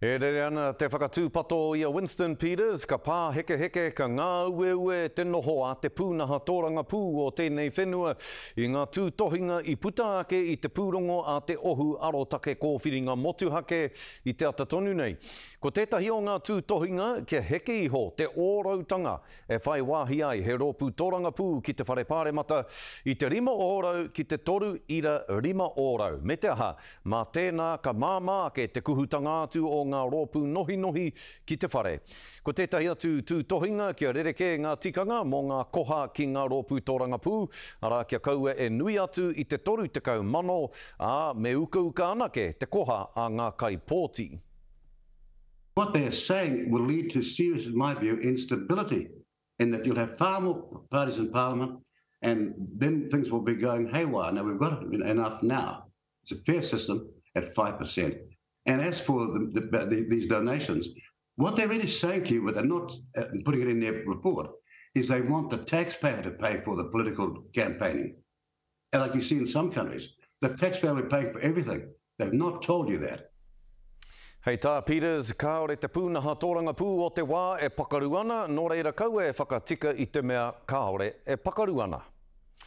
E rere ana te whakatūpato i a Winston Peters, ka pāhekeheke, ka ngāueue te noho a te pūnaha tōrangapū o tēnei whenua i ngā tūtohinga i puta ake i te pūrongo a te Ohu Arotake Kōwhiringa Motuhake i te ata tonu nei. Ko tētahi o ngā tūtohinga, kia heke iho te ōrautanga e whai wāhi ai he rōpū tōrangapū ki te Whare Pāremata i te rima ōrau ki te toru ira rima ōrau, me te aha, Mā tēnā ka māmā ake te kuhutanga atu o ngā rōpū nohinohi ki te whare. Ko tētahi atu tūtohinga kia rerekē ngā tikanga mō ngā koha ki ngā rōpū tōrangapū, arā kia kaua e nui atu i te 30 mano, ā, me ukauka anake te koha a ngā kaipōti. What they are saying will lead to serious, in my view, instability in that you'll have far more parties in parliament and then things will be going haywire. Now we've got enough now. It's a fair system at 5%. And as for the, the, the, these donations, what they're really saying to you, but they're not uh, putting it in their report, is they want the taxpayer to pay for the political campaigning. And like you see in some countries, the taxpayer will be paying for everything. They've not told you that. Hei tā Peters, kāore te pūnaha tōrangapū o te wā e pakaru ana, nō reira kaua e whakatika i te mea kāore e pakaru ana.